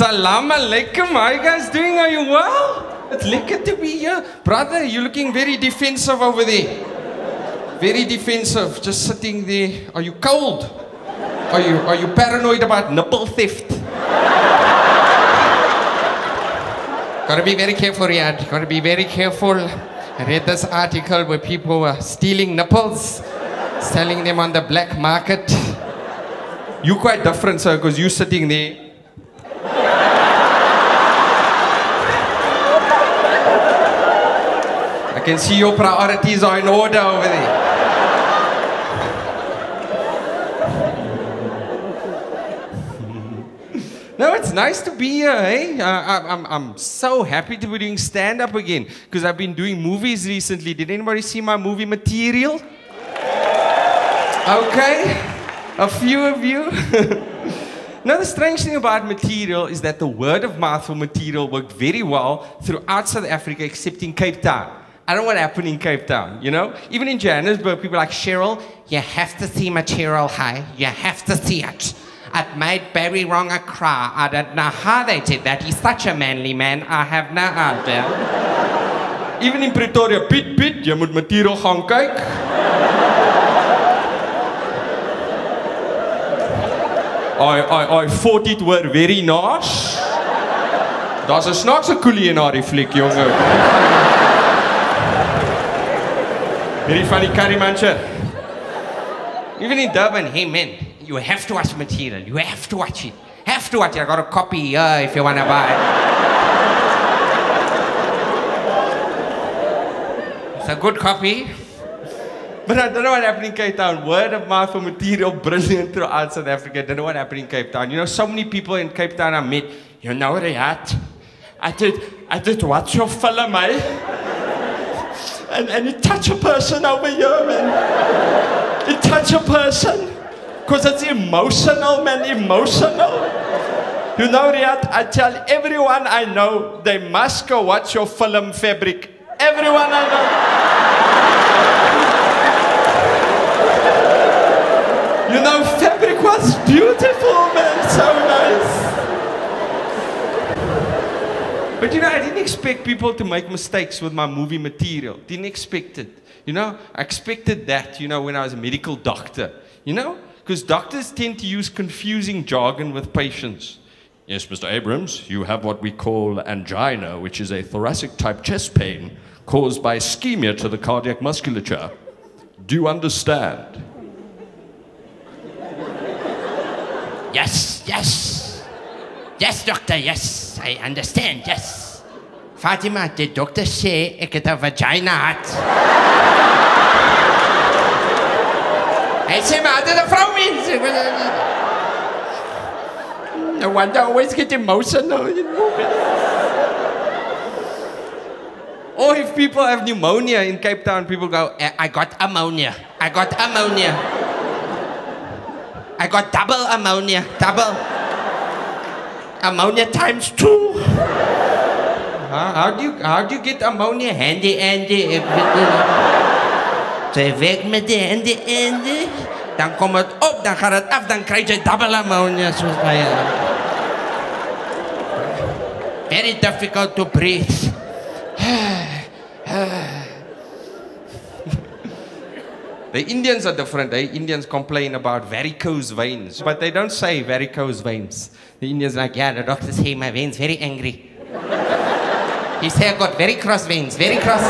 Salam alaikum. How you guys doing? Are you well? It's lekker to be here. Brother, you're looking very defensive over there. Very defensive. Just sitting there. Are you cold? Are you, are you paranoid about nipple theft? Gotta be very careful, Riyadh. Gotta be very careful. I read this article where people were stealing nipples, selling them on the black market. You quite different, sir, because you're sitting there. I can see your priorities are in order over there. No, it's nice to be here, hey? I- I'm, I'm so happy to be doing stand up again because I've been doing movies recently. Did anybody see my movie material? Okay, a few of you. now, the strange thing about material is that the word of mouth for material worked very well throughout South Africa except in Cape Town. I don't know what happened in Cape Town, you know? Even in Johannesburg, people like Cheryl, you have to see material high. You have to see it. It made Barry Ronge cry. I don't know how they did that. He's such a manly man. I have no idea. Even in Pretoria, Piet, Piet, jy moet material gaan kyk. I, I, I thought it were very nice. 'n snaakse koelie in daardie fliek, jonge. Van die curry mancher. Even in Durban, hey man, you have to watch material. You have to watch it. Have to watch it. I got a copy here if you wanna buy it. It's a good copy. But I don't know what happened in Cape Town. Word of mouth for material brilliant throughout South Africa. Don't know what happened in Cape Town. You know, so many people in Cape Town I met. You know had? I did, I did watch your film, eh? And, and it touched a person over here, man. It touch a person. Because it's emotional, man, emotional. You know, Riaad, I tell everyone I know they must go watch your film Fabric. Everyone I know. You know, Fabric was beautiful, man, so nice. But you know, I didn't expect people to make mistakes with my movie material. Didn't expect it. You know, I expected that, you know, when I was a medical doctor. You know? Because doctors tend to use confusing jargon with patients. Yes, Mr. Abrams, you have what we call angina, which is a thoracic type chest pain caused by ischemia to the cardiac musculature. Do you understand? Yes, yes. Yes, doctor, yes. I understand, yes. Fatima, the doctor sê ek het 'n vagina hat. Sê maar dit is 'n vrouwens. No wonder I always get emotional, you know. Or if people have pneumonia in Cape Town, people go, I I got ammonia. I got ammonia. I got double ammonia. Double. Ammonia times two. huh? how, do you, how do you get ammonia? Handy, Andy. Ek weet nie. Sy werk met die handy, Andy. Dan kom dit op, dan gaat het af, dan krijg je double ammonia by Very difficult to breathe. The Indians are different. The Indians complain about varicose veins, but they don't say varicose veins. The Indians are like, Yeah, the doctor say my veins very angry. he say I got very cross veins, very cross.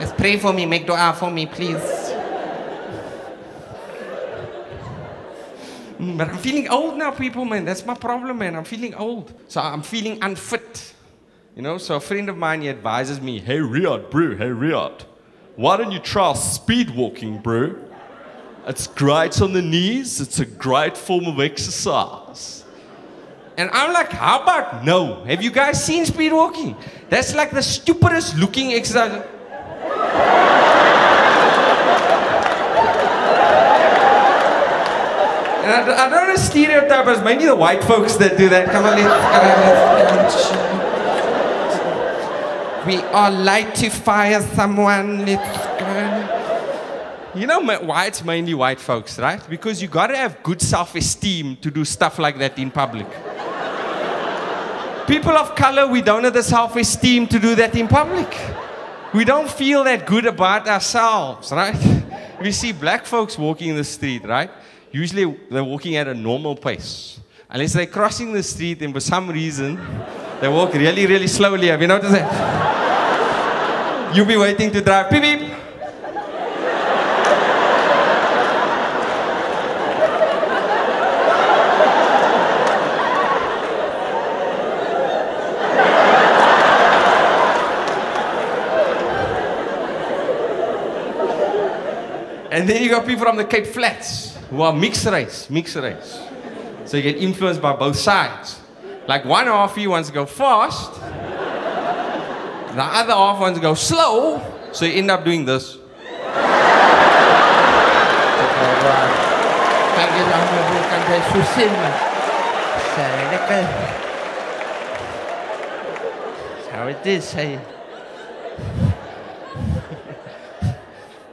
Just pray for me, make dua for me, please. "Mm, but I'm feeling old now, people, man. That's my problem, man. I'm feeling old. So I'm feeling unfit. You know, so a friend of mine he advises me, hey, Riaad, bro, hey, Riaad, why don't you try speed walking, bro? It's great on the knees, it's a great form of exercise. And I'm like, how about no? Have you guys seen speed walking? That's like the stupidest looking exercise. And I, I don't want to stereotype us, mainly the white folks that do that. Come on, let's. We are light to fire someone. Let's go. You know why it's mainly white folks, right? Because you gotta have good self esteem to do stuff like that in public. People of color, we don't have the self esteem to do that in public. We don't feel that good about ourselves, right? We see black folks walking in the street, right? Usually they're walking at a normal pace. Unless they're crossing the street and for some reason they walk really, really slowly. Have you noticed that? You'll be waiting to drive. Beep, beep. And then you got people from the Cape Flats who are mixed race, mixed race. So you get influenced by both sides. Like one half of you wants to go fast, the other half wants to go slow, so you end up doing this. Kan jy nou maar hoe kan jy so sien man? Sê lekker. How it is, hey.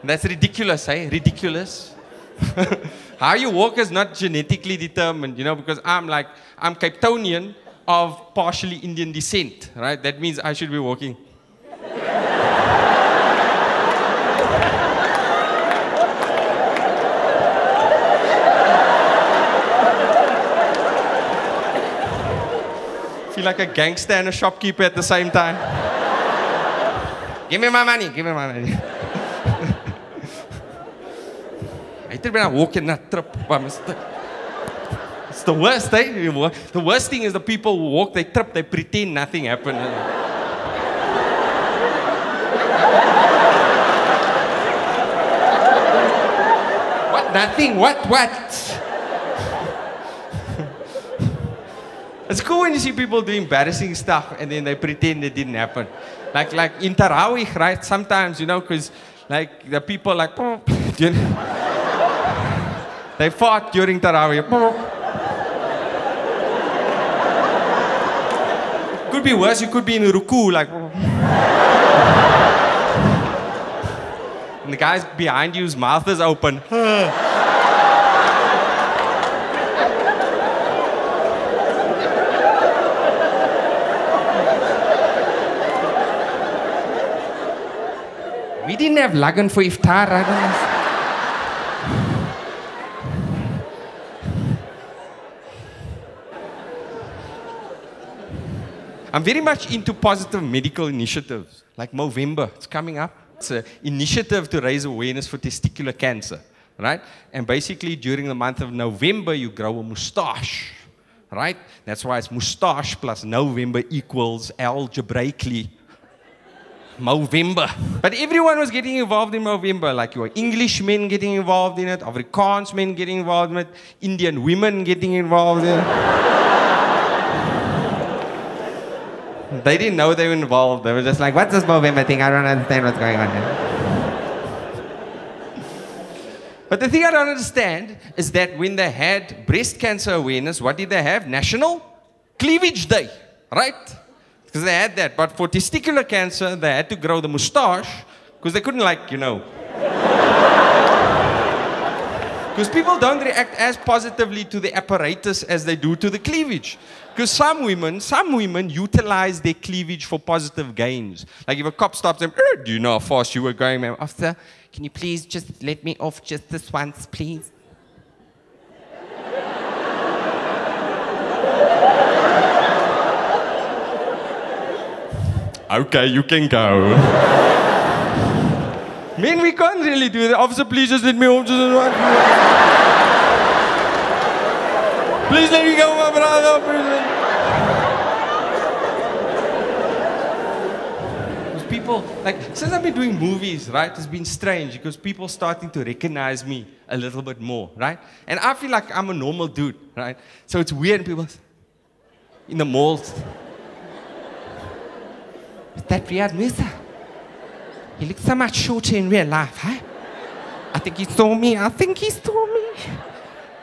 That's ridiculous, eh? Ridiculous. How you walk is not genetically determined, you know, because I'm like, I'm Cape Townian of partially Indian descent, right? That means I should be walking. Feel like a gangster and a shopkeeper at the same time. give me my money, give me my money. Het been walking that trip by mistake. It's the worst, eh? The worst thing is the people who walk, they trip, they pretend nothing happened. what? Nothing? What? What? It's cool when you see people do embarrassing stuff and then they pretend it didn't happen. Like, like in Tarawih, right? Sometimes, you know, because like the people like, you know, they fought during Tarawih. Could be worse, you could be in ruku, like. And the guy behind you's mouth is open. We didn't have lagan for iftar. I don't know. I'm very much into positive medical initiatives, like Movember. It's coming up. It's an initiative to raise awareness for testicular cancer, right? And basically, during the month of November, you grow a mustache, right? That's why it's mustache plus November equals algebraically Movember. But everyone was getting involved in Movember, like your English men getting involved in it, Afrikaans men getting involved in it, Indian women getting involved in it. They didn't know they were involved. They were just like, what's this Movember thing? I don't understand what's going on here. But the thing I don't understand is that when they had breast cancer awareness, what did they have? National Cleavage Day, right? Because they had that. But for testicular cancer, they had to grow the mustache because they couldn't, like, you know. Because people don't react as positively to the apparatus as they do to the cleavage. Because some women, some women utilize their cleavage for positive gains. Like if a cop stops them, "Er, do you know how fast you were going, ma'am? Officer, can you please just let me off just this once, please? Okay, you can go. Men, we can't really do that. Officer, please just let me off just. Please let me go, my brother. Please. People, like, since I've been doing movies, right, it's been strange because people starting to recognize me a little bit more, right? And I feel like I'm a normal dude, right? So it's weird, people in the malls. Is that Riaad? He looks so much shorter in real life, huh? I think he saw me. I think he saw me.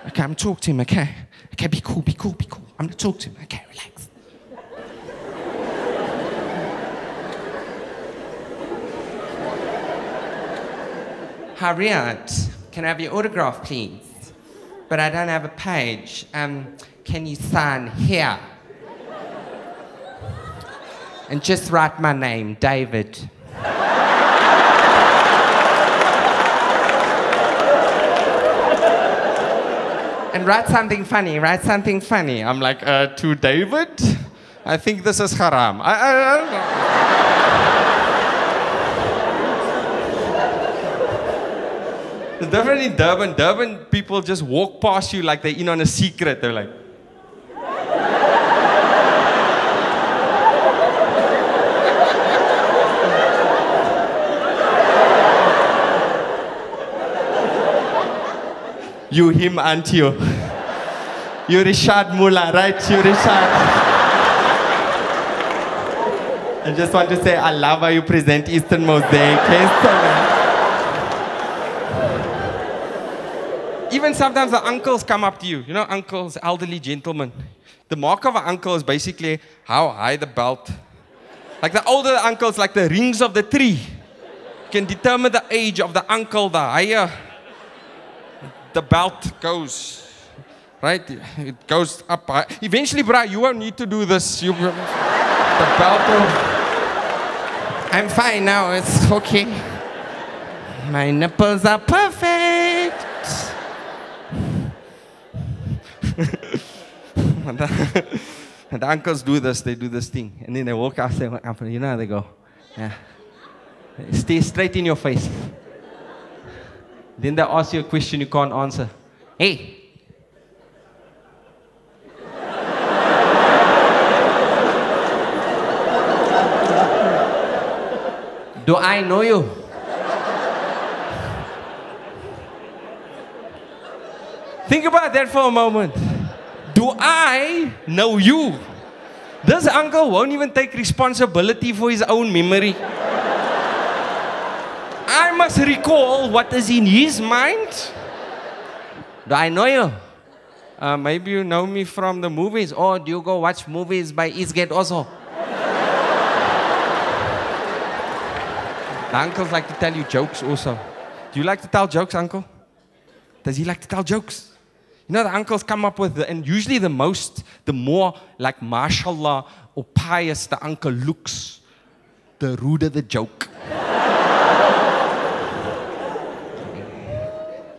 Okay, I'm talking to him, okay? Okay, be cool, be cool, be cool. I'm gonna talk to him, okay? Relax. Harriet, can I have your autograph, please? But I don't have a page. Um, can you sign here? And just write my name, David. And write something funny, write something funny. I'm like, uh, to David? I think this is haram. I, I, I don't know. It's Durban. Durban people just walk past you like they're in on a secret. They're like, You, him, and you. You Riaad Moosa, right? You Richard. I just want to say I love how you present Eastern Mosaic. Even sometimes the uncles come up to you. You know, uncles, elderly gentlemen. The mark of an uncle is basically how high the belt. Like the older the uncles, like the rings of the tree, can determine the age of the uncle, the higher the belt goes. Right? It goes up. high. Eventually, bro, you won't need to do this. You, the belt will. I'm fine now, it's okay. My nipples are perfect. And the, the uncles do this, they do this thing. And then they walk out, say, you know how they go. Yeah. Stay straight in your face. Then they ask you a question you can't answer. Hey. Do I know you? Think about that for a moment. Do I know you? This uncle won't even take responsibility for his own memory. I must recall what is in his mind. Do I know you? Uh, maybe you know me from the movies. Or do you go watch movies by Eastgate also? The uncles like to tell you jokes also. Do you like to tell jokes, uncle? Does he like to tell jokes? You know, the uncles come up with, the, and usually the most, the more like mashallah or pious the uncle looks, the ruder the joke.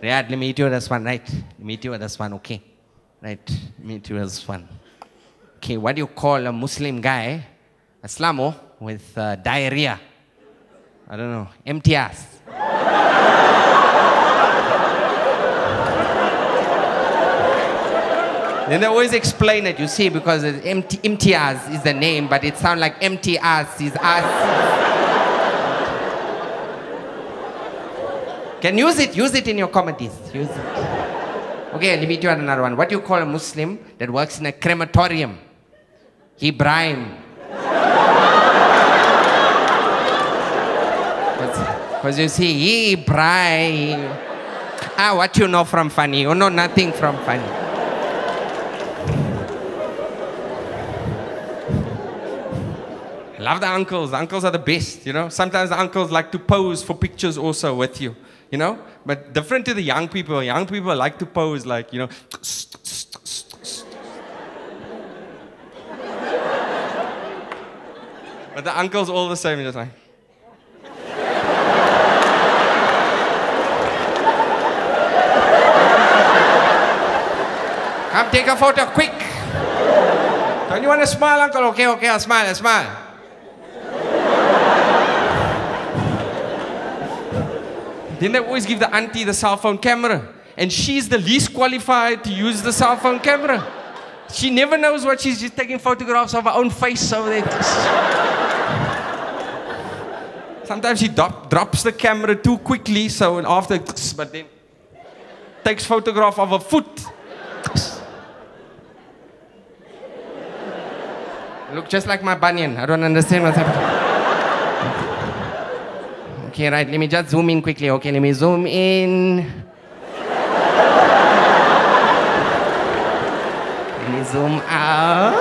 Riaad, let me eat you this one, right? Let me eat you this one, okay? Right, let me eat you this one. Okay, what do you call a Muslim guy, a Slamo, with uh, diarrhea? I don't know, empty ass. Then they always explain it, you see, because it's empty, ass is the name, but it sounds like empty ass is ass. Can use it, use it in your comedies. Use it. Okay, let me do another one. What do you call a Muslim that works in a crematorium? Ibrahim. Because you see, Ibrahim. Ah, what you know from funny? You know nothing from funny. Love the uncles. Uncles are the best, you know. Sometimes the uncles like to pose for pictures also with you, you know. But different to the young people. Young people like to pose like, you know. But the uncles all the same, just like. Come take a photo quick. Don't you want to smile, uncle? Okay, okay, I'll smile, I'll smile. Then they always give the auntie the cell phone camera. And she's the least qualified to use the cell phone camera. She never knows what she's just taking photographs of her own face so that Sometimes she drop, drops the camera too quickly, so after, but then takes photograph of her foot. Look just like my bunion. I don't understand what's happening. Okay, right. Let me just zoom in quickly. Okay, let me zoom in. Let me zoom out.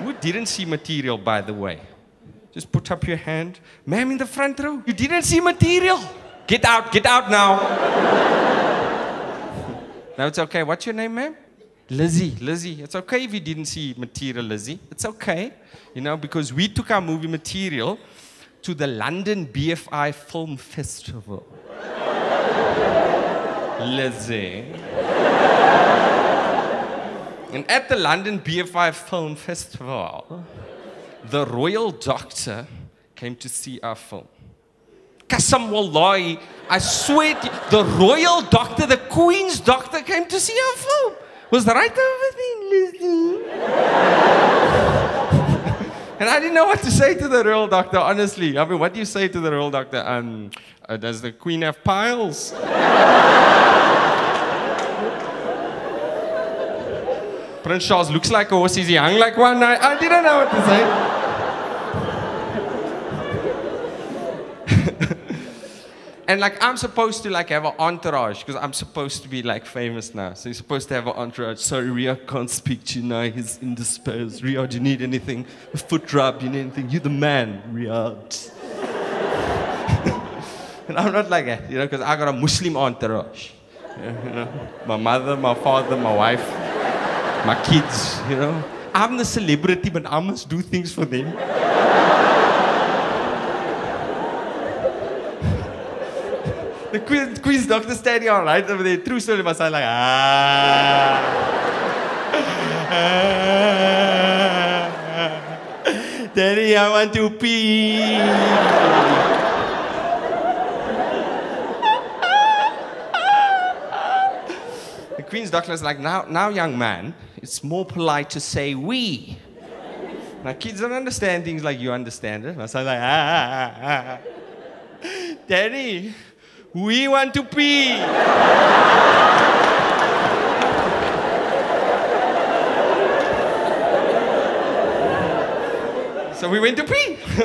Who didn't see material, by the way? Just put up your hand. Ma'am in the front row, you didn't see material. Get out, get out now. no, it's okay. What's your name, ma'am? Lizzie, Lizzie. It's okay if you didn't see material, Lizzie. It's okay. You know, because we took our movie material to the London BFI Film Festival. Lizzie. And at the London BFI Film Festival, the royal doctor came to see our film. Kasam wallahi, I swear to you, the royal doctor, the queen's doctor came to see our film. Was the right and I didn't know what to say to the royal doctor, honestly. I mean, what do you say to the royal doctor? Um, uh, does the queen have piles? Prince Charles looks like a horse. Is he hung like one? I, I didn't know what to say. And like I'm supposed to like have an entourage because I'm supposed to be like famous now. So you're supposed to have an entourage. Sorry, Ria can't speak to you now. He's indisposed. Ria, do you need anything? A foot rub? You need anything? You're the man, Riaad. and I'm not like that, you know, because I got a Muslim entourage. You know, my mother, my father, my wife my kids, you know. I'm the celebrity, but I must do things for them. The queen, queen's doctor standing all right over there, true story, must I like, ah. Daddy, I want to pee. The Queen's doctor is like, now, now, young man, it's more polite to say we. Now, kids don't understand things like you understand it. So I'm like, ah, ah, ah. Daddy, we want to pee. so we went to pee.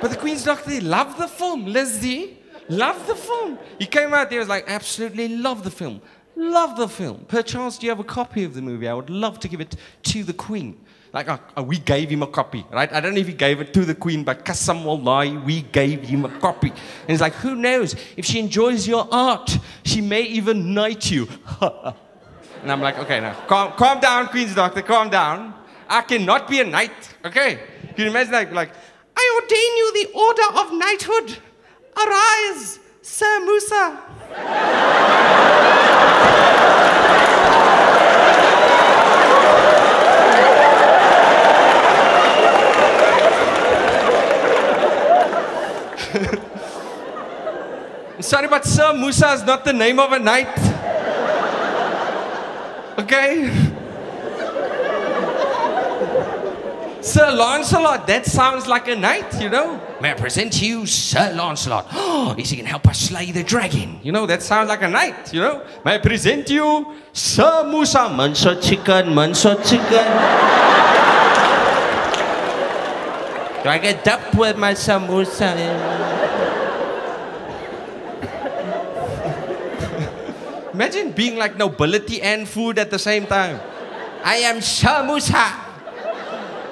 but the Queen's doctor, he loved the film. Leslie loved the film. He came out there, was like, absolutely love the film. Love the film. Perchance, do you have a copy of the movie? I would love to give it to the Queen. Like, uh, uh, we gave him a copy, right? I don't know if he gave it to the Queen, but Qasam Wallahi, we gave him a copy. And he's like, who knows? If she enjoys your art, she may even knight you. and I'm like, okay, now, calm, calm down, Queen's doctor, calm down. I cannot be a knight, okay? Can you imagine, like, like I ordain you the order of knighthood. Arise, Sir Moosa. Sorry, but Sir Moosa is not the name of a knight. Okay? Sir Lancelot, that sounds like a knight, you know? May I present to you Sir Lancelot? Oh, is he going to help us slay the dragon? You know, that sounds like a knight, you know? May I present to you Sir Moosa? Manso chicken, manso chicken. Do I get dubbed with my Sir Moosa? Imagine being like nobility and food at the same time. I am Sir Moosa.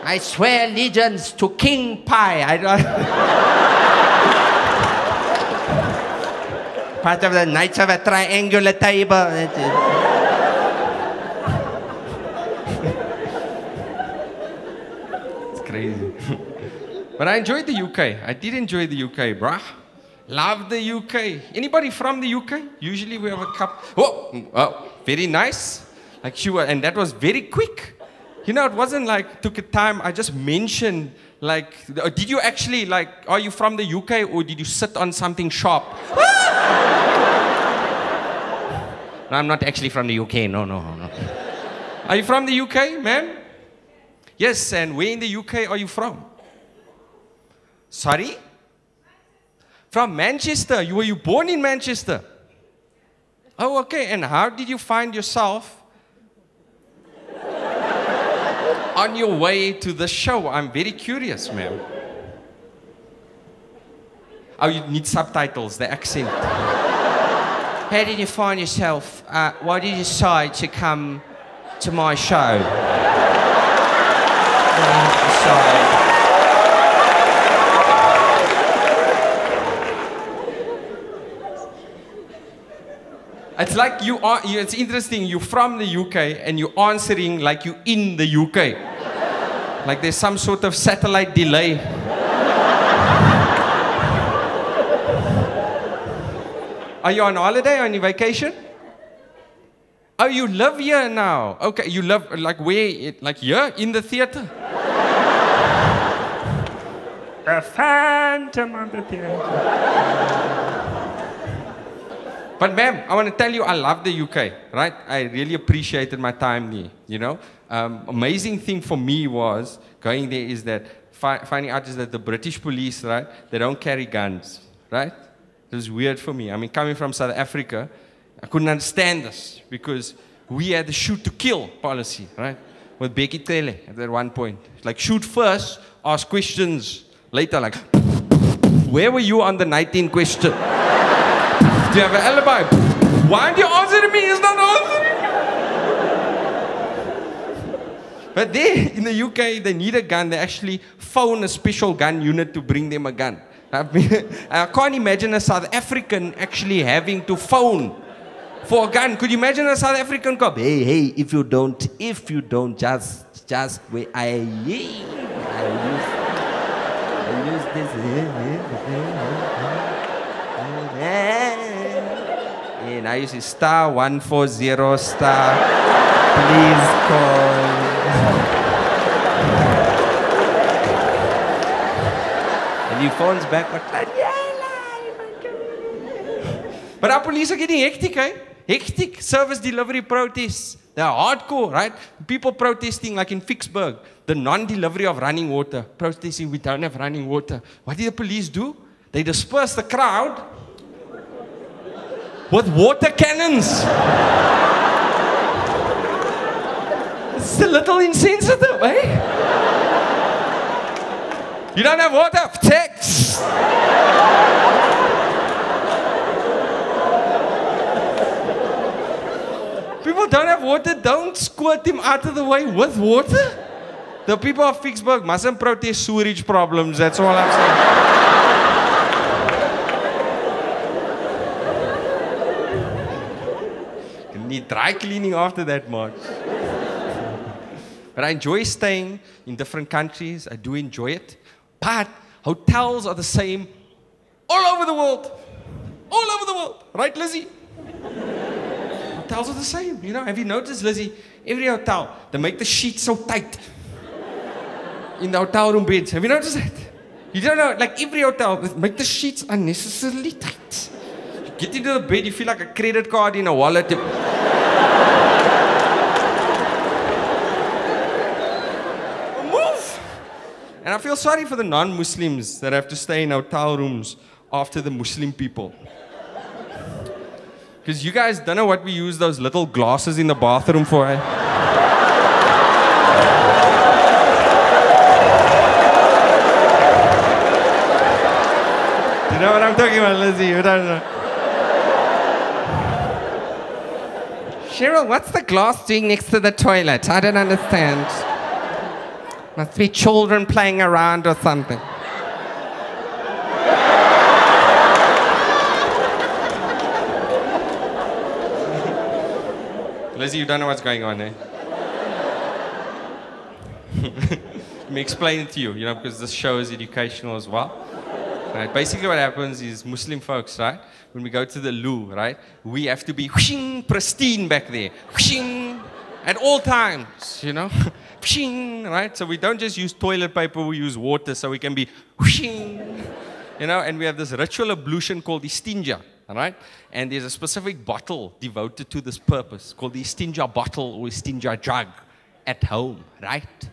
I swear allegiance to King Pie. I don't. Part of the Knights of a Triangular Table. it's crazy. but I enjoyed the UK. I did enjoy the UK, bruh. Love the UK. Anybody from the UK? Usually we have a cup. Oh, oh very nice. Like you were, and that was very quick. You know, it wasn't like took a time. I just mentioned like, uh, did you actually like? Are you from the UK or did you sit on something sharp? no, I'm not actually from the UK. No, no, no. Are you from the UK, ma'am? Yes, and where in the UK are you from? Sorry? From Manchester. You were you born in Manchester? Oh, okay. And how did you find yourself on your way to the show? I'm very curious, ma'am. Oh, you need subtitles, the accent. How did you find yourself? Uh, why did you decide to come to my show? Why did you decide? It's like you are, it's interesting, you're from the UK and you're answering like you're in the UK. like there's some sort of satellite delay. are you on holiday? On vacation? Oh, you live here now. Okay, you live like where? Like here in the theater? the phantom of the theater. But ma'am, I want to tell you, I love the UK, right? I really appreciated my time there, you know? Um, amazing thing for me was going there is that fi- finding out is that the British police, right, they don't carry guns, right? It was weird for me. I mean, coming from South Africa, I couldn't understand this because we had the shoot to kill policy, right? With Bheki Cele at that one point. Like, shoot first, ask questions later, like, where were you on the 19 question? Do you have an alibi? Why aren't you answering me? He's not answering. But there in the UK, they need a gun. They actually phone a special gun unit to bring them a gun. I can't imagine a South African actually having to phone for a gun. Could you imagine a South African cop? Hey, hey, if you don't, if you don't, just, just wait. I, I use, I use this. And I use star 140 star. Please call. and he phones back, but our police are getting hectic, eh? Hectic service delivery protests. They're hardcore, right? People protesting like in Ficksburg, the non-delivery of running water, protesting we don't have running water. What did the police do? They disperse the crowd with water cannons. it's a little insensitive, eh? You don't have water? Text. People don't have water, don't squirt them out of the way with water. The people of Ficksburg mustn't protest sewage problems, that's all I'm saying. Dry cleaning after that march. but I enjoy staying in different countries. I do enjoy it. But hotels are the same all over the world. All over the world. Right, Lizzie? hotels are the same. You know, have you noticed, Lizzie? Every hotel, they make the sheets so tight in the hotel room beds. Have you noticed that? You don't know, like every hotel, make the sheets unnecessarily tight. You get into the bed, you feel like a credit card in a wallet. And I feel sorry for the non Muslims that have to stay in hotel rooms after the Muslim people. Because you guys don't know what we use those little glasses in the bathroom for. Eh? you know what I'm talking about, Lizzie? You don't know. Cheryl, what's the glass doing next to the toilet? I don't understand. Must be children playing around or something. Lizzie, you don't know what's going on, eh? Let me explain it to you, you know, because this show is educational as well. Right? Basically, what happens is Muslim folks, right? When we go to the loo, right, we have to be pristine back there, at all times, you know. right? So we don't just use toilet paper, we use water so we can be you know, and we have this ritual ablution called the istinja, all right? And there's a specific bottle devoted to this purpose called the istinja bottle or istinja jug at home, right?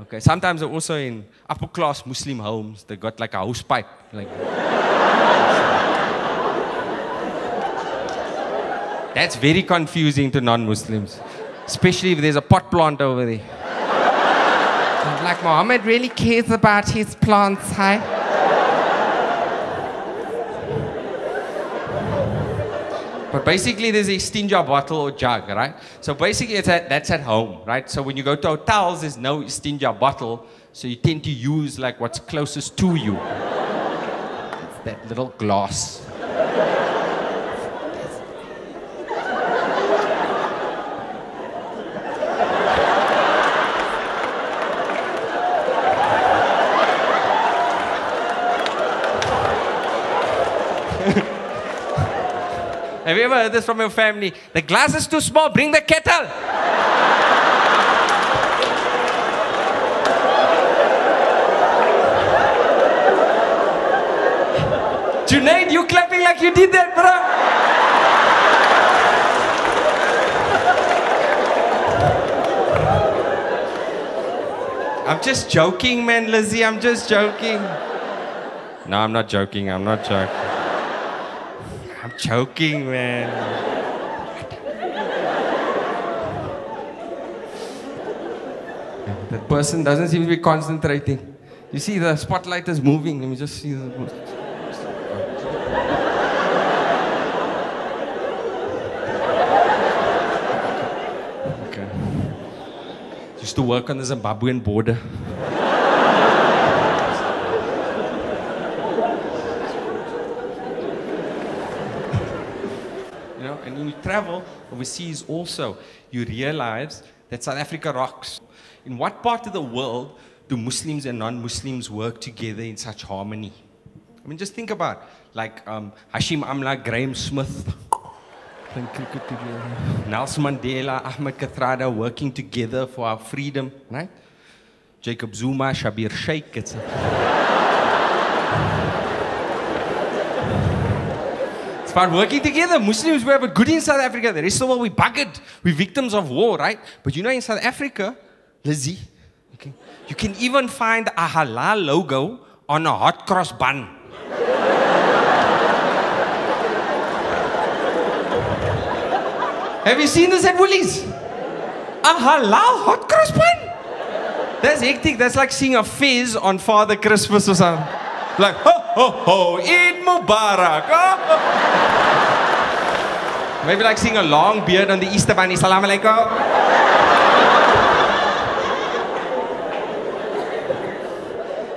Okay, sometimes also in upper class Muslim homes, they got like a house pipe. Like That's very confusing to non Muslims, especially if there's a pot plant over there. Like Mohammed really cares about his plants, hey? But basically, there's a istinja bottle or jug, right? So basically, it's at, that's at home, right? So when you go to hotels, there's no istinja bottle, so you tend to use like what's closest to you. it's that little glass. Ever heard this from your family? The glass is too small, bring the kettle. Junaid, you clapping like you did that, bro. I'm just joking, man, Lizzie. I'm just joking. No, I'm not joking. I'm not joking. I'm joking, man. That person doesn't seem to be concentrating. You see, the spotlight is moving. Let me just see the. Okay. Used to work on the Zimbabwean border. you know, and when you travel overseas also, you realize that South Africa rocks. In what part of the world do Muslims and non-Muslims work together in such harmony? I mean, just think about like um, Hashim Amla, Graham Smith, Nelson Mandela, Ahmed Kathrada working together for our freedom, right? Jacob Zuma, Schabir Shaik, it's About working together. Muslims, we have it good in South Africa. The rest of the world, we buggered. We're victims of war, right? But you know, in South Africa, Lizzie, okay, you can even find a halal logo on a hot cross bun. Have you seen this at Woolies? A halal hot cross bun? That's hectic. That's like seeing a fizz on Father Christmas or something. Like, ho, ho, Eid Mubarak. Oh, oh. Maybe like seeing a long beard on the Easter bunny. Salam alaikum.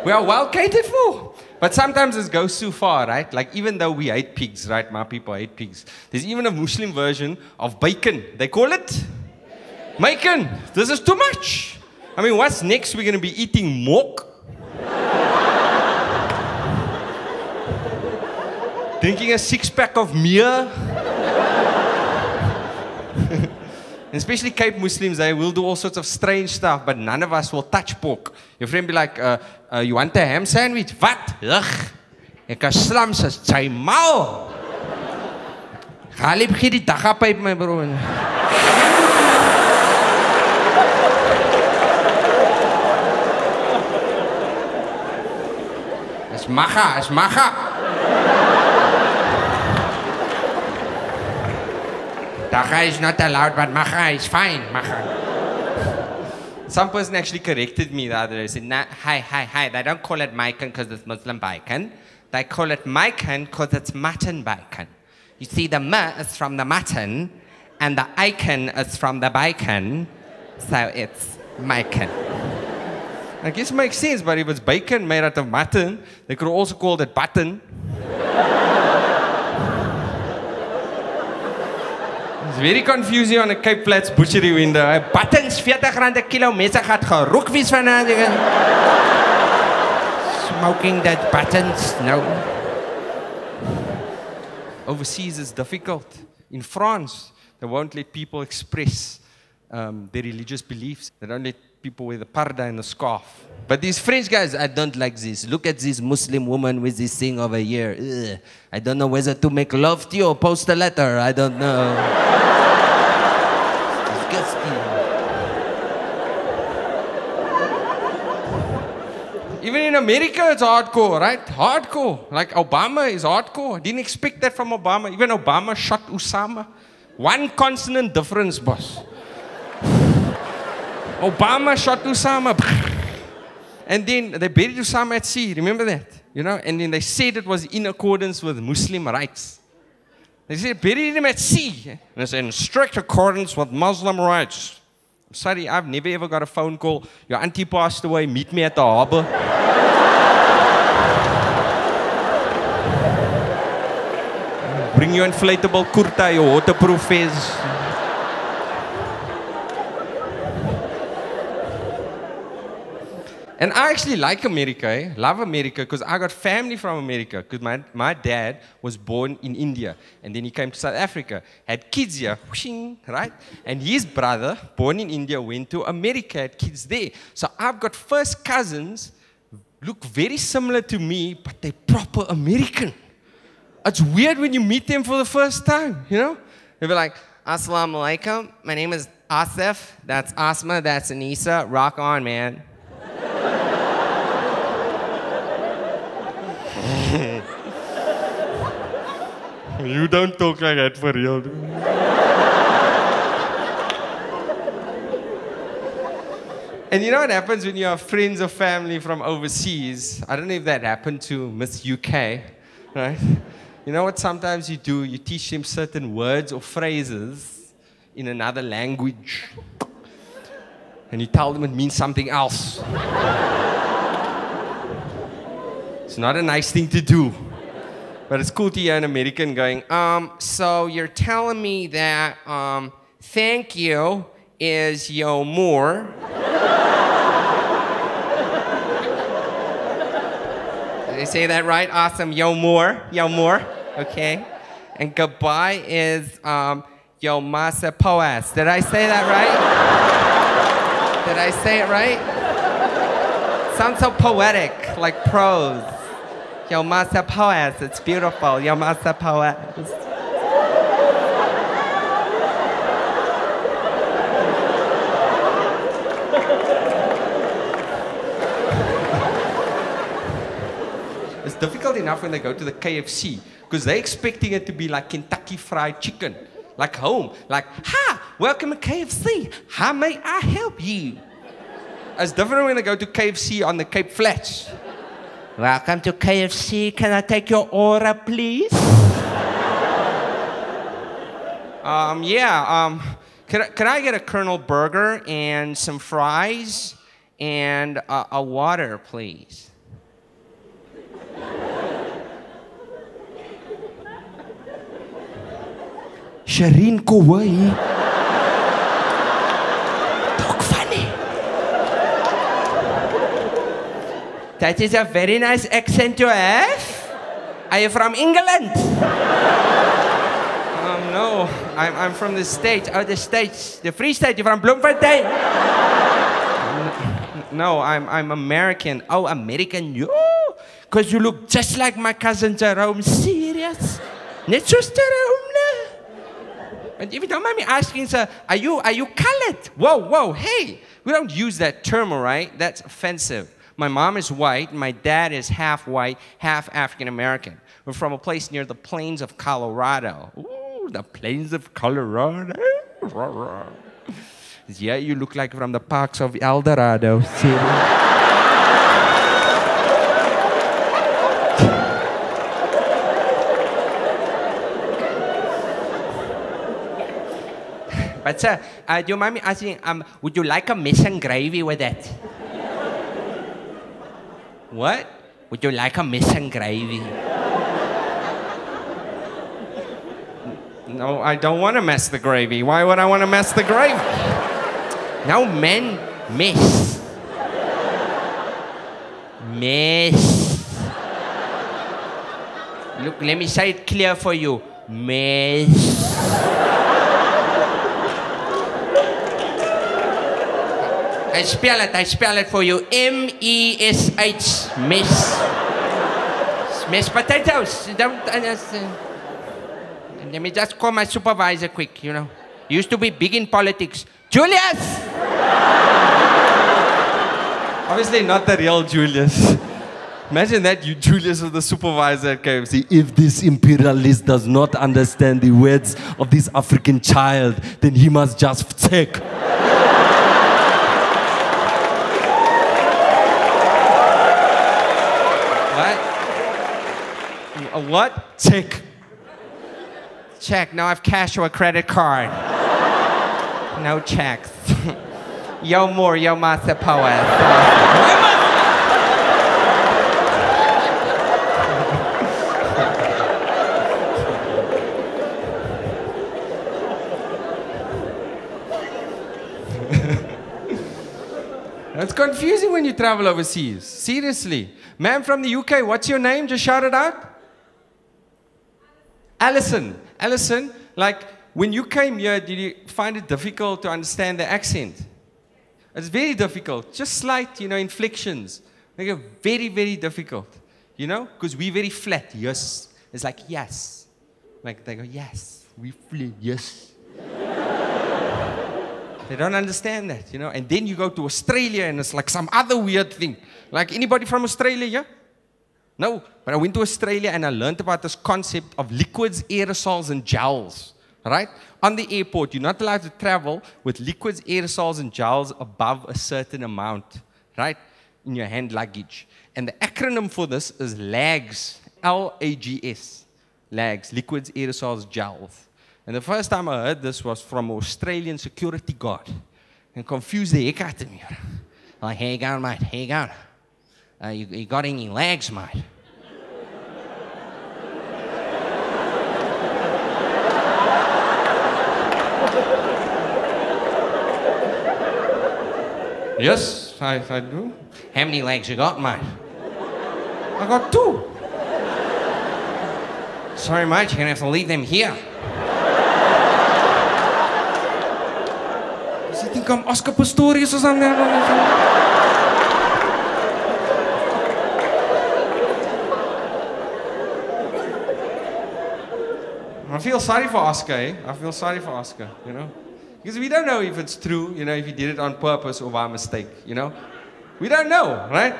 we are well catered for. But sometimes it goes too far, right? Like, even though we hate pigs, right? My people hate pigs. There's even a Muslim version of bacon. They call it macon. This is too much. I mean, what's next? We're going to be eating milk. Drinking a six pack of beer. Especially Cape Muslims, they will do all sorts of strange stuff, but none of us will touch pork. Your friend be like, uh, uh, you want a ham sandwich? Wat? Ugh. Ek is slam soos sy mal. Galip gee die daggapyp my bro. Is maga, is maga. Daga is not allowed, but maga is fine. Maga. Some person actually corrected me the other day. Said, nah, hi, hi, hi. They don't call it macon because it's Muslim bacon. They call it macon because it's mutton bacon. You see, the ma is from the mutton, and the icon is from the macon, so it's bacon. I guess it makes sense, but if it's bacon made out of mutton, they could also call it button. It's very confusing on a Cape Flats butchery window. Buttons 40 rand 'n kilo mense gaan geroek wees smoking that buttons no. Overseas is difficult. In France, they won't let people express um, their religious beliefs. They don't let people wear the parda and the scarf. But these French guys, I don't like this. Look at this Muslim woman with this thing over here. Ugh. I don't know whether to make love to you or post a letter. I don't know. Disgusting. Even in America, it's hardcore, right? Hardcore. Like Obama is hardcore. Didn't expect that from Obama. Even Obama shot Osama. One consonant difference, boss. Obama shot Osama. And then they buried Osama at sea. Remember that? You know? And then they said it was in accordance with Muslim rights. They said buried him at sea. And it's in strict accordance with Muslim rights. I'm sorry, I've never ever got a phone call. Your auntie passed away. Meet me at the harbor. Bring your inflatable kurta, your waterproof face. And I actually like America, eh? love America, because I got family from America. Because my, my dad was born in India, and then he came to South Africa, had kids here, whooshing, right? And his brother, born in India, went to America, had kids there. So I've got first cousins, look very similar to me, but they're proper American. It's weird when you meet them for the first time, you know? They'll be like, Assalamu alaikum, my name is Asif, that's Asma, that's Anissa, rock on, man. You don't talk like that for real. and you know what happens when you have friends or family from overseas? I don't know if that happened to Miss UK, right? You know what sometimes you do? You teach them certain words or phrases in another language. And you tell them it means something else. it's not a nice thing to do. But it's cool to hear an American going, um, so you're telling me that um, thank you is yo more. Did I say that right? Awesome. Yo more. Yo more. Okay. And goodbye is um, yo masa poas. Did I say that right? Did I say it right? Sounds so poetic, like prose. Yo masa poas. It's beautiful. Yo masa poas. It's difficult enough when they go to the KFC because they're expecting it to be like Kentucky Fried Chicken, like home. Like, hi, welcome to KFC. How may I help you? It's different when they go to KFC on the Cape Flats. Welcome to KFC. Can I take your order, please? um, yeah. Um, can, I, can I get a Colonel Burger and some fries and uh, a water, please? Shireen Kowai. Talk funny. That is a very nice accent you have. Are you from England? um, no, I'm, I'm from the States. Oh, the States. The Free State. You're from Bloemfontein. no, I'm, I'm American. Oh, American. You? Because you look just like my cousin Jerome. Serious? Net so Jerome. And if you don't mind me asking, sir, are you, are you colored? Whoa, whoa, hey, we don't use that term, all right? That's offensive. My mom is white, my dad is half white, half African American. We're from a place near the plains of Colorado. Ooh, the plains of Colorado. yeah, you look like from the parks of El Dorado. But sir, uh, do you mind me asking, um, would you like a mission gravy with that? What? Would you like a mission gravy? no, I don't want to mess the gravy. Why would I want to mess the gravy? no, men mess. Mess. Look, let me say it clear for you. Mess. I spell it, I spell it for you. M E S H. Miss. Miss potatoes. Don't uh, understand. Uh, let me just call my supervisor quick, you know. Used to be big in politics. Julius! Obviously not the real Julius. Imagine that you, Julius, the supervisor at KFC. If this imperialist does not understand the words of this African child, then he must just take. A what? Check. Check. Now I've cash or a credit card. no checks. yo more, yo masa poet. That's confusing when you travel overseas. Seriously. Ma'am from the UK, what's your name? Just shout it out. Alison. Alison, like when you came here, did you find it difficult to understand the accent? It's very difficult. Just slight, you know, inflections. Like a very, very difficult. You know? Because we're very flat. Yes. It's like yes. Like they go, yes. We flat, yes. They don't understand that, you know. And then you go to Australia and it's like some other weird thing. Like anybody from Australia, yeah? No, but I went to Australia and I learned about this concept of liquids, aerosols, and gels. Right? On the airport, you're not allowed to travel with liquids, aerosols, and gels above a certain amount, right? In your hand luggage. And the acronym for this is LAGS. L A G S. LAGS, liquids, aerosols, gels. And the first time I heard this was from an Australian security guard. And confused the heck out of me. Like, you going, mate? You going? Uh, you, you got any legs, mate? yes, I, I do. How many legs you got, mate? I got two. Sorry, mate, you're gonna have to leave them here. Does he think I'm Oscar Pistorius or something? I feel sorry for Oscar, eh? I feel sorry for Oscar, you know? Because we don't know if it's true, you know, if he did it on purpose or by mistake, you know? We don't know, right?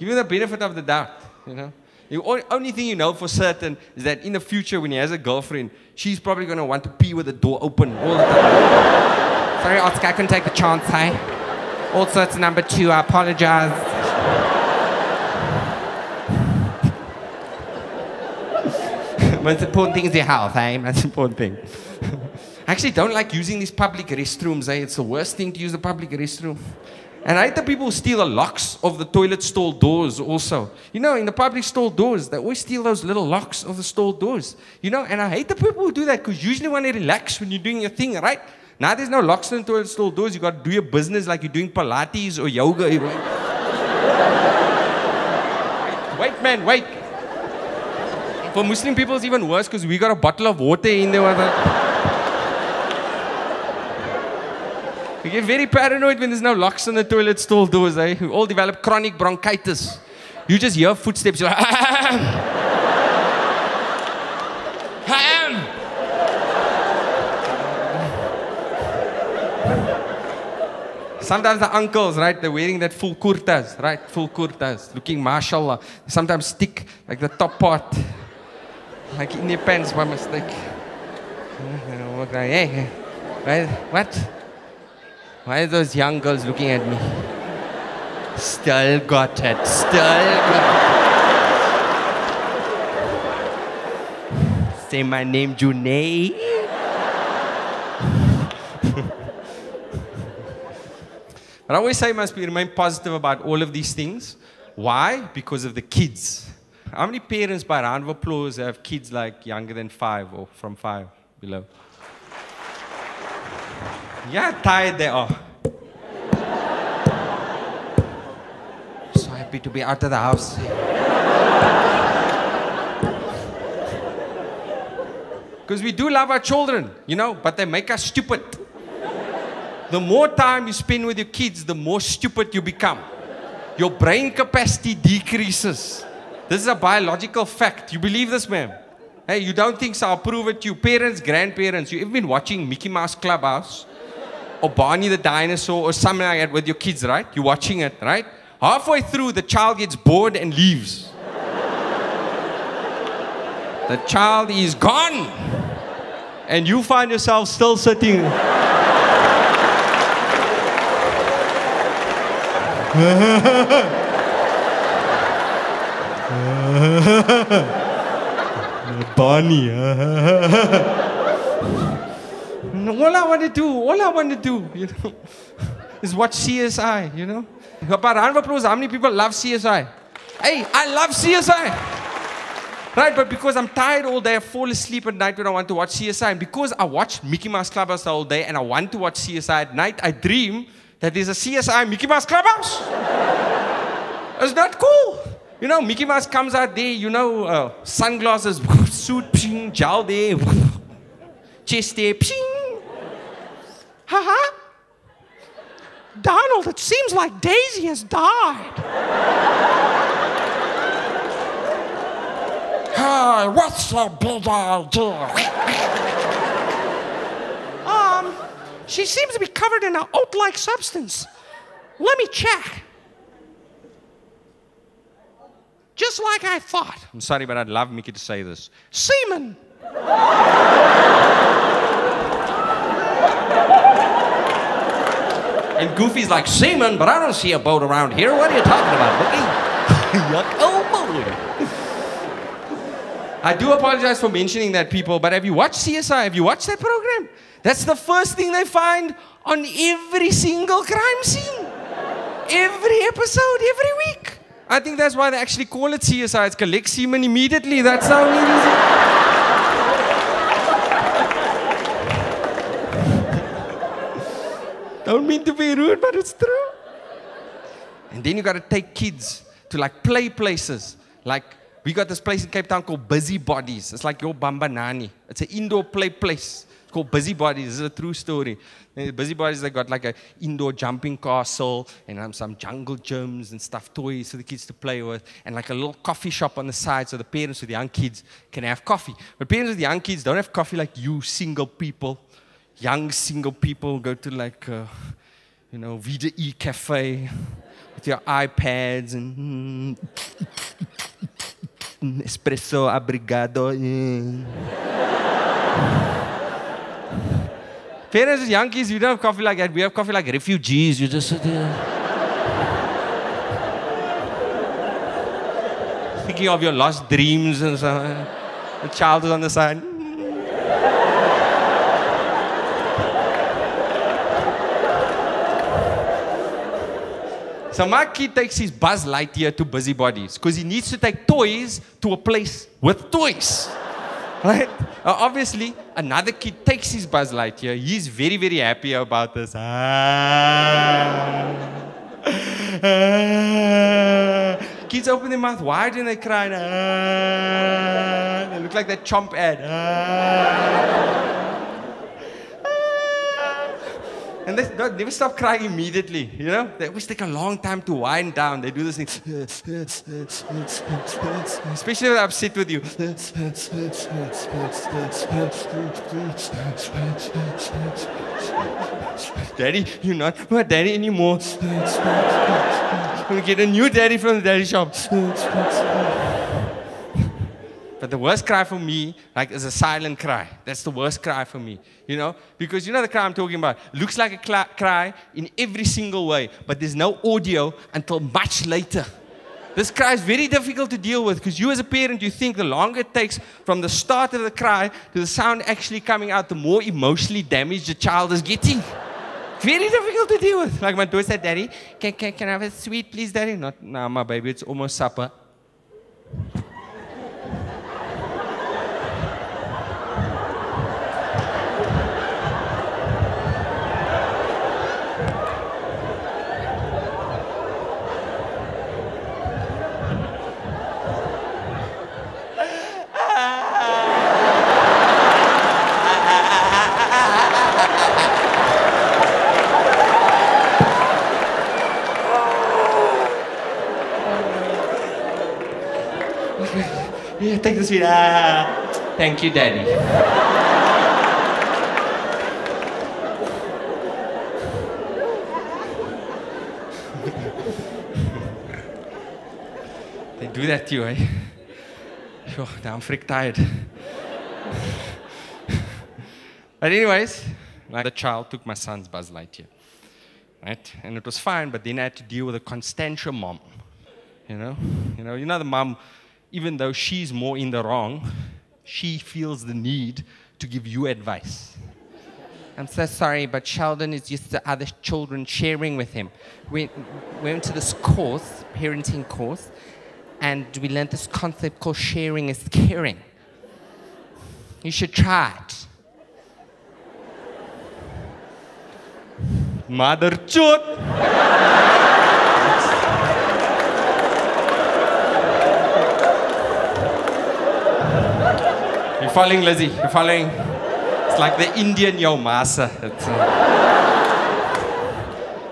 Give him the benefit of the doubt, you know? The only thing you know for certain is that in the future, when he has a girlfriend, she's probably going to want to pee with the door open all the time. Sorry, Oscar, I couldn't take the chance, hey? Also, it's number two. I apologize. Most important thing is your health, hey? Most important thing. I actually don't like using these public restrooms, eh? It's the worst thing to use the public restroom. And I hate the people who steal the locks of the toilet stall doors also. You know, in the public stall doors, they always steal those little locks of the stall doors. You know, and I hate the people who do that because usually when they relax when you're doing your thing, right? Now there's no locks in the toilet stall doors. You got to do your business like you're doing Pilates or yoga. wait, man, wait. For Muslim people, it's even worse because we got a bottle of water in there. We get very paranoid when there's no locks on the toilet stall doors, eh? We all develop chronic bronchitis. You just hear footsteps, you're like. Sometimes the uncles, right, they're wearing that full kurtas, right? Full kurtas, looking mashallah. Sometimes stick like the top part, like in their pants by mistake. Hey, right? What? Why are those young girls looking at me? Still got it. Still got it. Say my name, Junaid. but I always say must be remain positive about all of these things. Why? Because of the kids. How many parents, by round of applause, have kids like younger than five or from five below? Yeah, tired they are. So happy to be out of the house. Because we do love our children, you know, but they make us stupid. The more time you spend with your kids, the more stupid you become. Your brain capacity decreases. This is a biological fact. You believe this, ma'am? Hey, you don't think so? I'll prove it to you. Parents, grandparents, you ever been watching Mickey Mouse Clubhouse? or Barney the dinosaur or something like that with your kids, right? You're watching it, right? Halfway through, the child gets bored and leaves. the child is gone. And you find yourself still sitting. Barney. Uh-huh. all I want to do, all I want to do, you know, is watch CSI, you know. Round of applause, how many people love CSI? Hey, I love CSI. Right, but because I'm tired all day, I fall asleep at night when I want to watch CSI. And because I watch Mickey Mouse Clubhouse all day and I want to watch CSI at night, I dream that there's a CSI Mickey Mouse Clubhouse? it's not that cool. You know, Mickey Mouse comes out there, you know, uh, sunglasses, suit, ping, gel there, chest there, ping. Haha. Donald, it seems like Daisy has died. Hey, what's your big idea? Um, she seems to be covered in an oat-like substance. Let me check. Just like I thought. I'm sorry, but I'd love Mickey to say this. Semen. and Goofy's like, semen, but I don't see a boat around here. What are you talking about, Mickey? Yuck. Oh, boy. I do apologize for mentioning that, people, but have you watched CSI? Have you watched that program? That's the first thing they find on every single crime scene. Every episode, every week. I think that's why they actually call it CSI. It's collect semen immediately. That's how easy it is. Don't mean to be rude, but it's true. And then you got to take kids to like play places. Like we got this place in Cape Town called Busy Bodies. It's like your Bambanani. It's an indoor play place. It's called Busy Bodies. This is a true story. And Busy Bodies, they got like an indoor jumping castle and um, some jungle gyms and stuff, toys for the kids to play with, and like a little coffee shop on the side so the parents with the young kids can have coffee. But parents with the young kids don't have coffee like you single people. Young single people go to like, uh, you know, Vida E Cafe with your iPads and espresso abrigado. Parents with young kids, you don't have coffee like that. We have coffee like refugees. You just sit there. Thinking of your lost dreams and so on. The child is on the side. So my kid takes his Buzz Lightyear to Busybodies because he needs to take toys to a place with toys. Right? Uh, obviously, another kid takes his Buzz Lightyear. He's very, very happy about this. Ah. Ah. Kids open their mouth wide and they cry. Ah. They look like that chomp ad. Ah. And they don't, never stop crying immediately, you know? They always take a long time to wind down. They do this thing. Especially when they're upset with you. Daddy, you're not my daddy anymore. We get a new daddy from the daddy shop. But the worst cry for me, like, is a silent cry. That's the worst cry for me, you know? Because you know the cry I'm talking about? Looks like a cry in every single way, but there's no audio until much later. This cry is very difficult to deal with because you, as a parent, you think the longer it takes from the start of the cry to the sound actually coming out, the more emotionally damaged the child is getting. Very difficult to deal with. Like my daughter said, Daddy, can, can, can I have a sweet, please, Daddy? Not, nah, my baby, it's almost supper. Sweet. Ah, thank you, Daddy. they do that to you, eh? Sure, now I'm freak tired. but anyways, like the child took my son's Buzz Lightyear, right? And it was fine, but then I had to deal with a Constantia mom. You know, you know, you know the mom, even though she's more in the wrong, she feels the need to give you advice. I'm so sorry, but Sheldon is used to other children sharing with him. We we went to this course, parenting course, and we learned this concept called sharing is caring. You should try it. Mother chut. You're following, Lizzie. You're following. It's like the Indian Yomasa. It's, uh...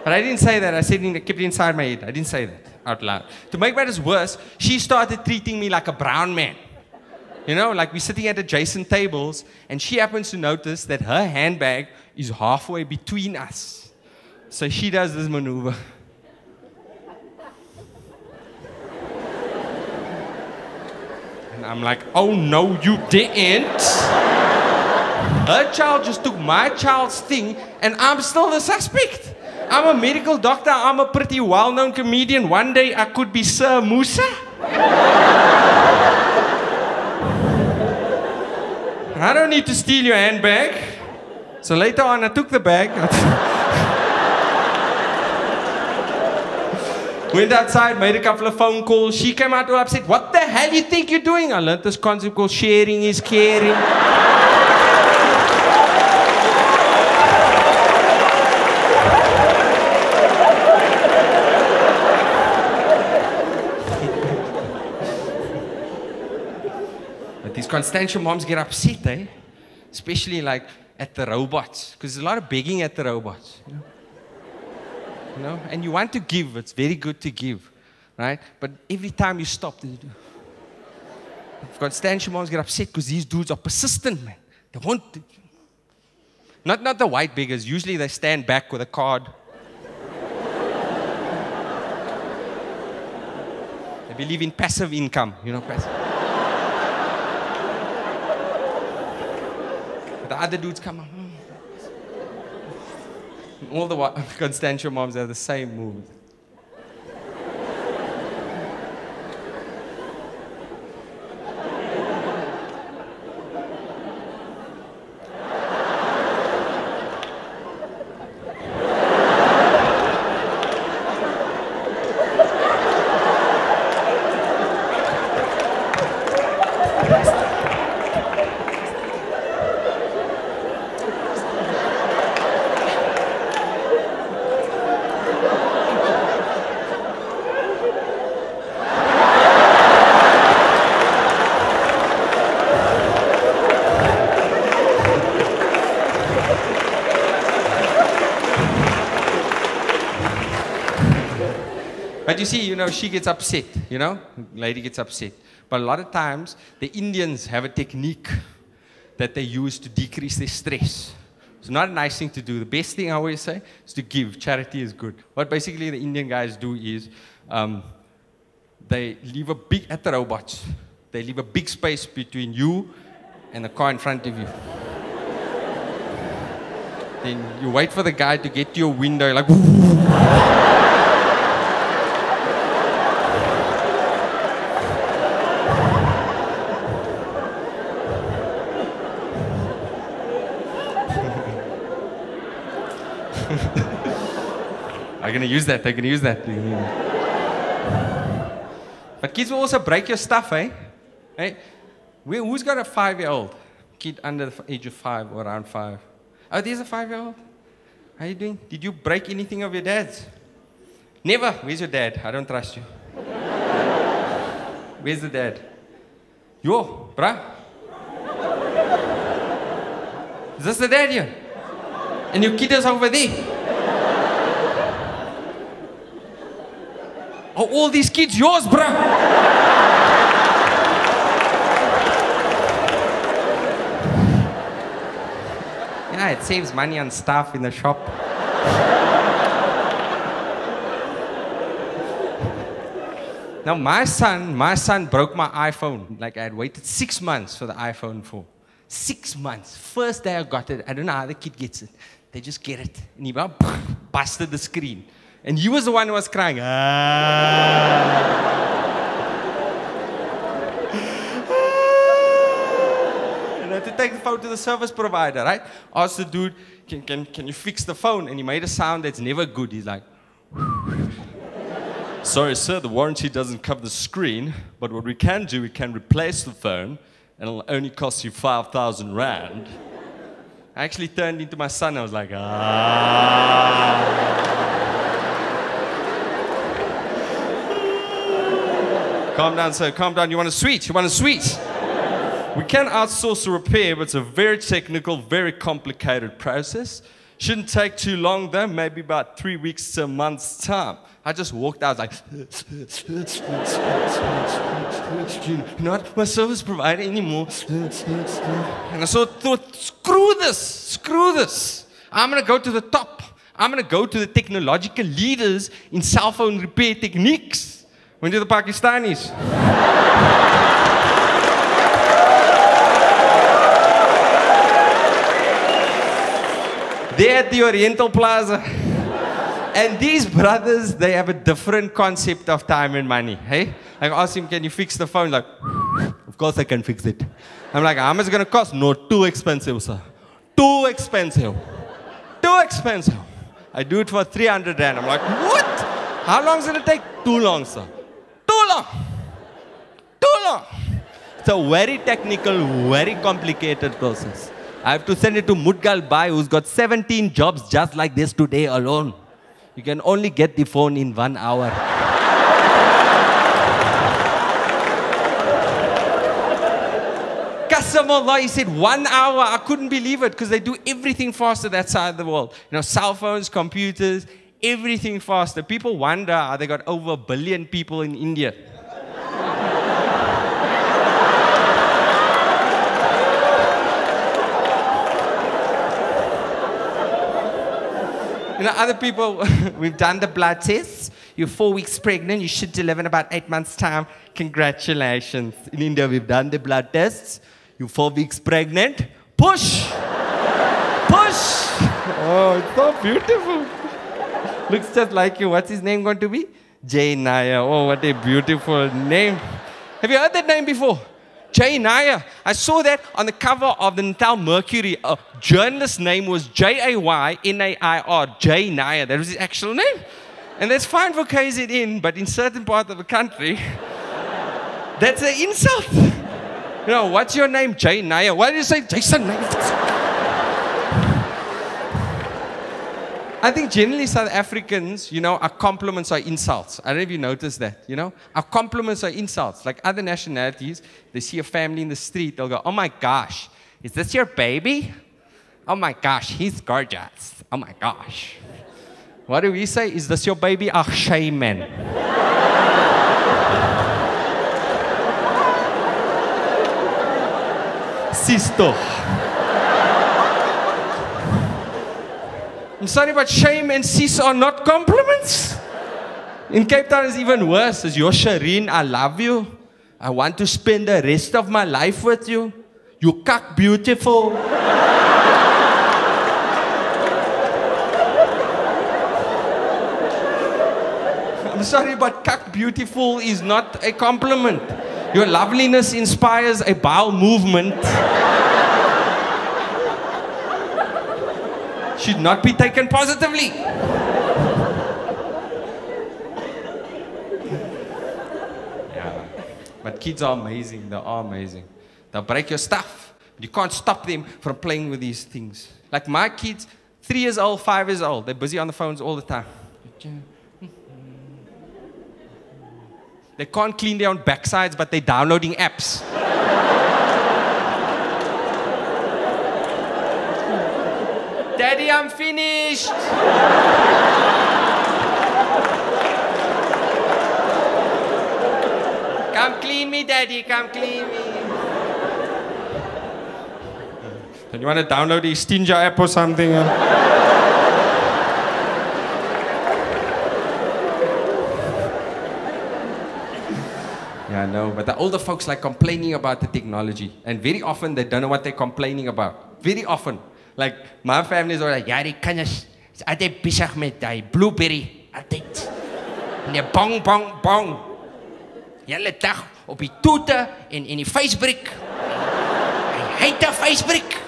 But I didn't say that. I said it kept it inside my head. I didn't say that out loud. To make matters worse, she started treating me like a brown man. You know, like we're sitting at adjacent tables, and she happens to notice that her handbag is halfway between us. So she does this maneuver. I'm like, oh no, you didn't. Her child just took my child's thing, and I'm still the suspect. I'm a medical doctor, I'm a pretty well known comedian. One day I could be Sir Moosa. I don't need to steal your handbag. So later on, I took the bag. Went outside, made a couple of phone calls. She came out all upset. What the hell you think you're doing? I learned this concept called sharing is caring. But these Constantia moms get upset, eh? Especially like at the robots, because there's a lot of begging at the robots. You know? You know? And you want to give, it's very good to give, right? But every time you stop. Constantia moms get upset because these dudes are persistent, man. They want. Not, not the white beggars, usually they stand back with a card. they believe in passive income, you know, passive. The other dudes come up. All the Constantia moms have the same move. See, you know, she gets upset, you know, lady gets upset. But a lot of times, the Indians have a technique that they use to decrease their stress. It's not a nice thing to do. The best thing I always say is to give. Charity is good. What basically the Indian guys do is um, they leave a big, at the robots, they leave a big space between you and the car in front of you. then you wait for the guy to get to your window, like, I'm gonna use that. They're gonna use that. But kids will also break your stuff, eh? Hey, who's got a five-year-old kid under the age of five or around five? Oh, there's a five-year-old. How are you doing? Did you break anything of your dad's? Never. Where's your dad? I don't trust you. Where's the dad? Yo, bruh. Is this the dad here? And your kid is over there. Are all these kids yours, bruh? Yeah, it saves money on staff in the shop. now my son, my son broke my iPhone. Like I had waited six months for the iPhone 4. Six months. First day I got it. I don't know how the kid gets it. They just get it. And he bu- busted the screen. And he was the one who was crying. "Ah." And I had to take the phone to the service provider, right? Asked the dude, can, can, can you fix the phone? And he made a sound that's never good. He's like, Sorry, sir, the warranty doesn't cover the screen, but what we can do, we can replace the phone, and it'll only cost you 5,000 Rand. I actually turned into my son. I was like, ah. Calm down, sir. Calm down. You want a sweet? You want a sweet? We can outsource the repair, but it's a very technical, very complicated process. Shouldn't take too long though, maybe about three weeks to a month's time. I just walked out, I was like, not my service provider anymore. And I so thought, screw this, screw this. I'm gonna go to the top. I'm gonna go to the technological leaders in cell phone repair techniques. To the Pakistanis. They're at the Oriental Plaza. And these brothers, they have a different concept of time and money. Hey? I asked him, can you fix the phone? Like, of course I can fix it. I'm like, how much is it gonna cost? No, too expensive, sir. Too expensive. Too expensive. I do it for 300 rand. I'm like, what? How long is it gonna take? Too long, sir. Long. Too long. It's a very technical, very complicated process. I have to send it to Mudgal Bai, who's got 17 jobs just like this today alone. You can only get the phone in one hour. Allah, he said one hour. I couldn't believe it because they do everything faster that side of the world. You know, cell phones, computers, everything faster. People wonder how they got over a billion people in India. You know, other people, we've done the blood tests. You're four weeks pregnant. You should deliver in about eight months' time. Congratulations. In India, we've done the blood tests. You're four weeks pregnant. Push! Push! Oh, it's so beautiful. Looks just like you. What's his name going to be? Jay Naya. Oh, what a beautiful name. Have you heard that name before? Jay Naya. I saw that on the cover of the Natal Mercury. A journalist's name was J A Y N A I R. Jay Naya. That was his actual name. And that's fine for KZN, but in certain parts of the country, that's an insult. You know, what's your name? Jay Naya. Why do you say Jason Naya? I think generally South Africans, you know, our compliments are insults. I don't know if you noticed that, you know? Our compliments are insults. Like other nationalities, they see a family in the street, they'll go, oh my gosh, is this your baby? Oh my gosh, he's gorgeous. Oh my gosh. What do we say? Is this your baby? Ach, shame, man. Sister. I'm sorry, but shame and sis are not compliments. In Cape Town, it's even worse. It's your Shireen, I love you. I want to spend the rest of my life with you. You cock beautiful. I'm sorry, but cock beautiful is not a compliment. Your loveliness inspires a bowel movement. Should not be taken positively. yeah. But kids are amazing. They are amazing. They'll break your stuff. You can't stop them from playing with these things. Like my kids, three years old, five years old, they're busy on the phones all the time. They can't clean their own backsides, but they're downloading apps. Daddy, I'm finished. Come clean me, Daddy. Come clean me. Don't you want to download the Stinja app or something? Yeah, I know, but the older folks like complaining about the technology, and very often they don't know what they're complaining about. Very often. Like my family is always like, die kinders is altyd besig met blueberry, altyd. En die bong bong bong. Julle dag op die toete en en die Facebook. Hy het 'n Facebook.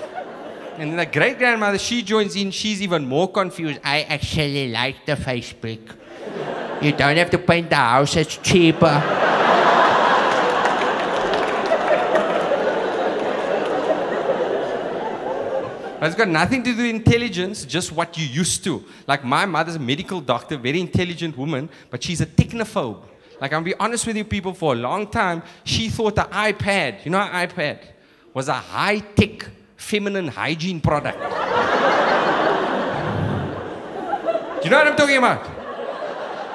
And the great grandmother, she joins in, she's even more confused. I actually like the Facebook. You don't have to paint the house, it's cheaper. It's got nothing to do with intelligence, just what you used to. Like my mother's a medical doctor, very intelligent woman, but she's a technophobe. Like I'll be honest with you people, for a long time, she thought the iPad, you know iPad, was a high-tech feminine hygiene product. do you know what I'm talking about?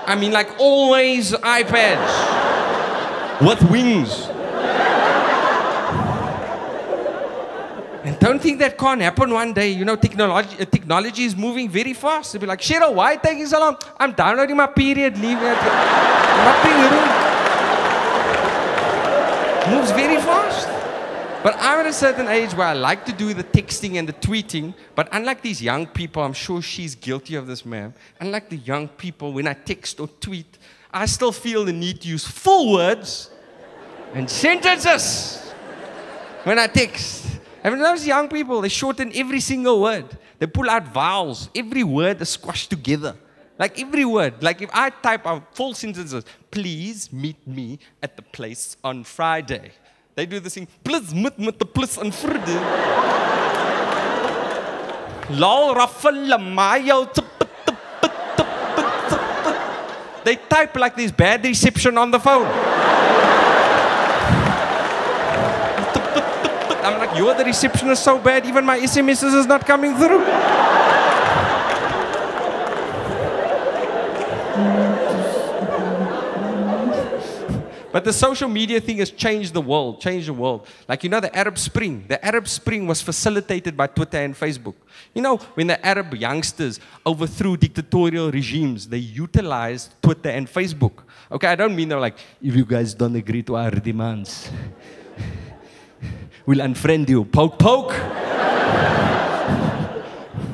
I mean like always iPads with wings. Don't think that can't happen one day. You know, technology, uh, technology is moving very fast. They'll be like, Cheryl, why taking so long? I'm downloading my period leave. Nothing little. Moves very fast. But I'm at a certain age where I like to do the texting and the tweeting. But unlike these young people, I'm sure she's guilty of this, ma'am. Unlike the young people, when I text or tweet, I still feel the need to use full words and sentences when I text. And those young people, they shorten every single word. They pull out vowels. Every word is squashed together. Like every word. Like if I type out full sentences, please meet me at the place on Friday. They do this thing, please meet me at the place on Friday. Lol, mayo, They type like there's bad reception on the phone. You're the receptionist so bad, even my SMSs is not coming through. But the social media thing has changed the world, changed the world. Like, you know, the Arab Spring. The Arab Spring was facilitated by Twitter and Facebook. You know, when the Arab youngsters overthrew dictatorial regimes, they utilized Twitter and Facebook. Okay, I don't mean they're like, if you guys don't agree to our demands, will unfriend you. Poke, poke.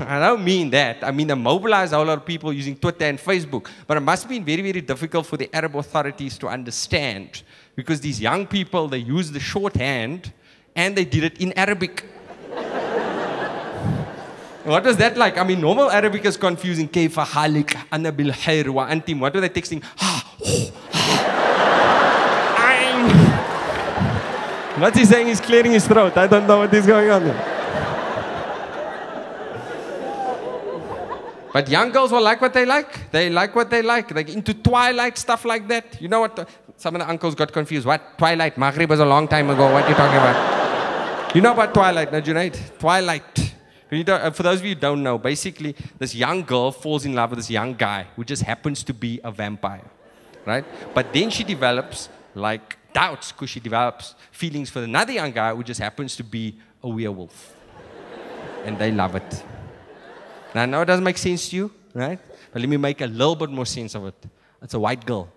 I don't mean that. I mean, I whole lot of people using Twitter and Facebook. But it must been very, very difficult for the Arab authorities to understand because these young people, they use the shorthand and they did it in Arabic. what was that like? I mean, normal Arabic is confusing. Kayfa halik, ana bil wa antim. What were they texting? Oh, What's he saying? He's clearing his throat. I don't know what is going on. But young girls will like what they like. They like what they like. They're into Twilight, stuff like that. You know what? Some of the uncles got confused. What? Twilight? Maghrib was a long time ago. What are you talking about? You know about Twilight, no, Junaid? Twilight. Uh, for those of you who don't know, basically, this young girl falls in love with this young guy who just happens to be a vampire, right? But then she develops like doubts because she develops feelings for another young guy who just happens to be a werewolf. and they love it. Now, I know it doesn't make sense to you, right? But let me make a little bit more sense of it. It's a white girl.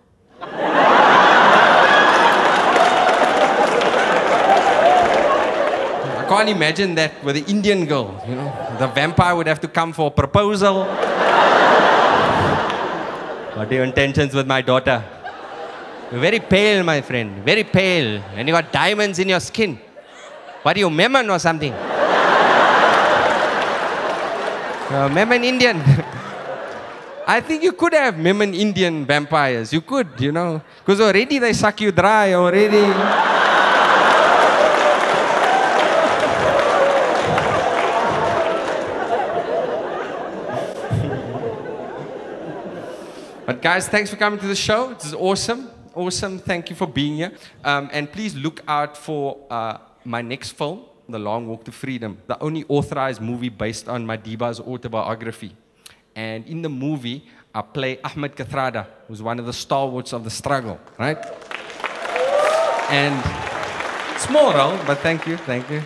I can't imagine that with an Indian girl, you know. The vampire would have to come for a proposal. what are your intentions with my daughter? Very pale, my friend. Very pale. And you got diamonds in your skin. What are you, Memon or something? uh, Memon Indian. I think you could have Memon Indian vampires. You could, you know. Because already they suck you dry already. But guys, thanks for coming to the show. This is awesome awesome. Thank you for being here. Um, and please look out for uh, my next film, The Long Walk to Freedom, the only authorized movie based on Madiba's autobiography. And in the movie, I play Ahmed Kathrada, who's one of the stalwarts of the struggle, right? And small role, but thank you, thank you.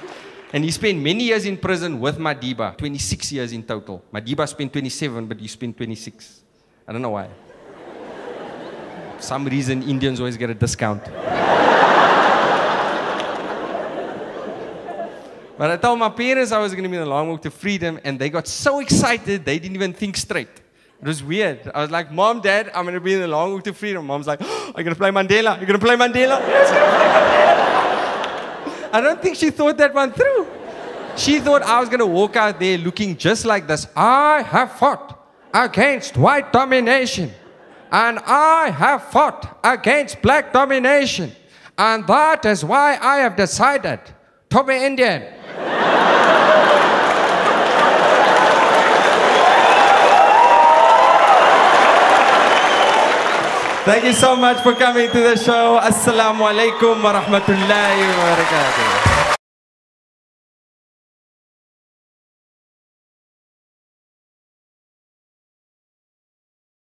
And he spent many years in prison with Madiba, 26 years in total. Madiba spent 27, but he spent 26. I don't know why some reason Indians always get a discount. but I told my parents I was going to be in a long walk to freedom, and they got so excited they didn't even think straight. It was weird. I was like, Mom, Dad, I'm going to be in the long walk to freedom. Mom's like, oh, Are you going to play Mandela? You're going to play Mandela. I don't think she thought that one through. She thought I was going to walk out there looking just like this. I have fought against white domination and I have fought against black domination. And that is why I have decided to be Indian. Thank you so much for coming to the show. Assalamu alaikum wa rahmatullahi wa barakatuh.